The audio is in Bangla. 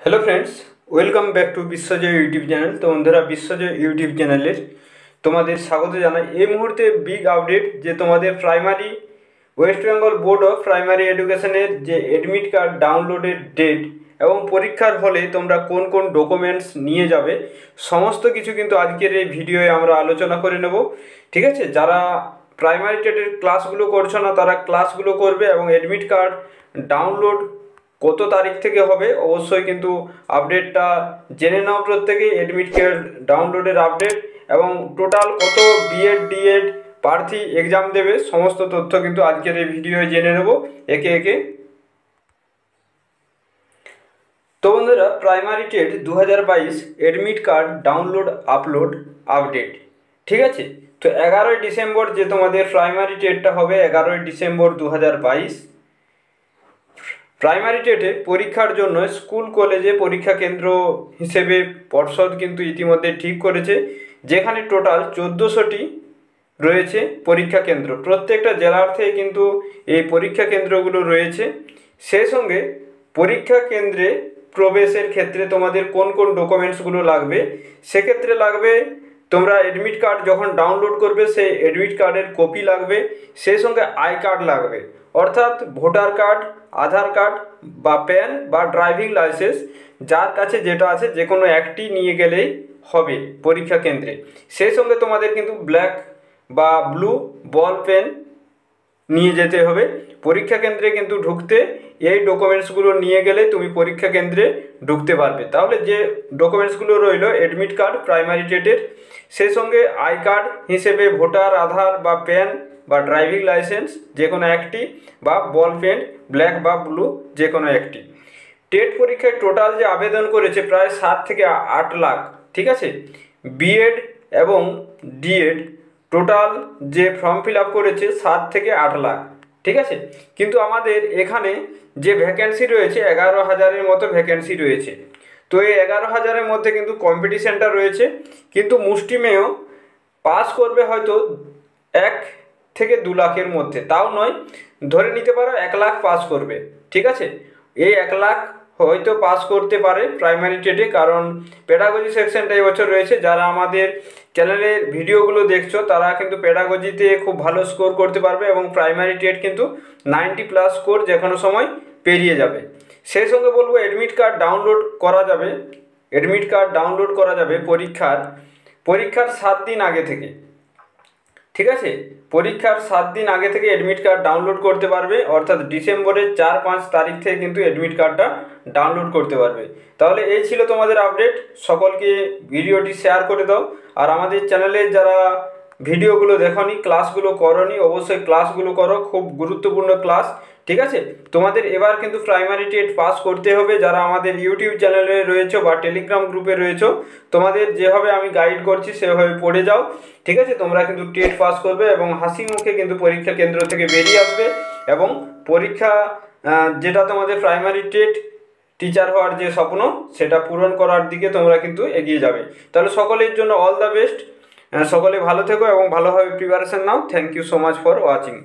Hello friends welcome back to Biswajoy YouTube channel তো বন্ধুরা বিশ্বজয় ইউটিউব চ্যানেলের তোমাদের স্বাগত জানাই। এই মুহূর্তে বিগ আপডেট যে তোমাদের primary West Bengal board of primary এডুকেশনের যে অ্যাডমিট কার্ড ডাউনলোডের ডেট এবং পরীক্ষার হলে তোমরা কোন কোন ডকুমেন্টস নিয়ে যাবে, সমস্ত কিছু কিন্তু আজকের এই ভিডিওয়ে আমরা আলোচনা করে নেব। ঠিক আছে? যারা প্রাইমারি টেটের ক্লাসগুলো করছ না, তারা ক্লাসগুলো করবে এবং অ্যাডমিট কার্ড ডাউনলোড কত তারিখ থেকে হবে? অবশ্যই কিন্তু আপডেটটা জেনে নাও প্রত্যেকেই অ্যাডমিট কার্ড ডাউনলোডের আপডেট এবং টোটাল কত বিএড ডিএড প্রার্থী এক্সাম দেবে, সমস্ত তথ্য কিন্তু আজকের এই ভিডিওয়ে জেনে নেব। একে একে। তো বন্ধুরা প্রাইমারি টেট দু হাজার বাইশ admit card download upload update ঠিক আছে? তো এগারোই ডিসেম্বর যে তোমাদের প্রাইমারি টেটটা হবে, এগারোই ডিসেম্বর দু হাজার বাইশ। প্রাইমারি টেটে পরীক্ষার জন্য স্কুল কলেজে পরীক্ষা কেন্দ্র হিসেবে পর্ষদ কিন্তু ইতিমধ্যে ঠিক করেছে, যেখানে টোটাল চোদ্দোশোটি রয়েছে পরীক্ষা কেন্দ্র। প্রত্যেকটা জেলার থেকে কিন্তু এই পরীক্ষা কেন্দ্রগুলো রয়েছে। সেই সঙ্গে পরীক্ষা কেন্দ্রে প্রবেশের ক্ষেত্রে তোমাদের কোন কোন ডকুমেন্টসগুলো লাগবে? সেক্ষেত্রে লাগবে তোমরা অ্যাডমিট কার্ড যখন ডাউনলোড করবে সেই অ্যাডমিট কার্ডের কপি লাগবে সেই সঙ্গে আই কার্ড লাগবে। অর্থাৎ ভোটার কার্ড আধার কার্ড বা প্যান বা ড্রাইভিং লাইসেন্স যার কাছে যেটা আছে যে কোনো একটি নিয়ে গেলেই হবে পরীক্ষা কেন্দ্রে। সেই সঙ্গে তোমাদের কিন্তু ব্ল্যাক বা ব্লু বল পেন নিয়ে যেতে হবে। পরীক্ষা কেন্দ্রে কিন্তু ঢুকতে এই ডকুমেন্টসগুলো নিয়ে গেলে তুমি পরীক্ষা কেন্দ্রে ঢুকতে পারবে। তাহলে যে ডকুমেন্টসগুলো রইল অ্যাডমিট কার্ড প্রাইমারি ডেটের সেই সঙ্গে আই কার্ড হিসেবে ভোটার আধার বা প্যান বা ড্রাইভিং লাইসেন্স যে কোনো একটি বা বল পেন ব্ল্যাক বা ব্লু যে কোনো একটি। টেট পরীক্ষায় টোটাল যে আবেদন করেছে প্রায় সাত থেকে আট লাখ, ঠিক আছে? বিএড এবং ডিএড টোটাল যে ফর্ম ফিল আপ করেছে সাত থেকে আট লাখ। ঠিক আছে? কিন্তু আমাদের এখানে যে ভ্যাকেন্সি রয়েছে, এগারো হাজারের মতো ভ্যাকেন্সি রয়েছে। তো এই এগারো হাজারের মধ্যে কিন্তু কম্পিটিশানটা রয়েছে। কিন্তু মুষ্টিমেয় পাস করবে হয়তো এক থেকে দু লাখের মধ্যে। তাও নয়, ধরে নিতে পারো এক লাখ পাস করবে। ঠিক আছে? এই এক লাখ হয়তো পাস করতে পারে প্রাইমারি টেটে কারণ পেডাগজি সেকশনটা এবছর রয়েছে। যারা আমাদের চ্যানেলের ভিডিওগুলো দেখছ, তারা কিন্তু পেডাগজিতে খুব ভালো স্কোর করতে পারবে এবং প্রাইমারি টেট কিন্তু নাইনটি প্লাস স্কোর যে কোনো সময় পেরিয়ে যাবে। সেই সঙ্গে বলব অ্যাডমিট কার্ড ডাউনলোড করা যাবে। অ্যাডমিট কার্ড ডাউনলোড করা যাবে পরীক্ষার। পরীক্ষার সাত দিন আগে থেকে। ঠিক আছে? পরীক্ষার সাত দিন আগে থেকে অ্যাডমিট কার্ড ডাউনলোড করতে পারবে, অর্থাৎ ডিসেম্বরের চার পাঁচ তারিখ থেকে কিন্তু অ্যাডমিট কার্ডটা ডাউনলোড করতে পারবে। তাহলে এই ছিল তোমাদের আপডেট সকলকে ভিডিওটি শেয়ার করে দাও। আর আমাদের চ্যানেলে যারা ভিডিওগুলো দেখনি, ক্লাসগুলো করনি, অবশ্যই ক্লাসগুলো করো, খুব গুরুত্বপূর্ণ ক্লাস, ঠিক আছে? তোমাদের এবার কিন্তু প্রাইমারি টেট পাস করতে হবে, যারা আমাদের ইউটিউব চ্যানেলে রয়েছে বা টেলিগ্রাম গ্রুপে রয়েছে, তোমাদের যেভাবে আমি গাইড করছি সেভাবে পড়ে যাও, ঠিক আছে? তোমরা কিন্তু টেট পাস করবে এবং হাসি মুখে কিন্তু পরীক্ষা কেন্দ্র থেকে বেরিয়ে আসবে এবং পরীক্ষা যেটা তোমাদের প্রাইমারি টেট টিচার হওয়ার যে স্বপ্ন, সেটা পূরণ করার দিকে তোমরা কিন্তু এগিয়ে যাবে। তাহলে সকলের জন্য অল দ্য বেস্ট সকলে ভালো থেকো এবং ভালোভাবে preparation now. Thank you so much for watching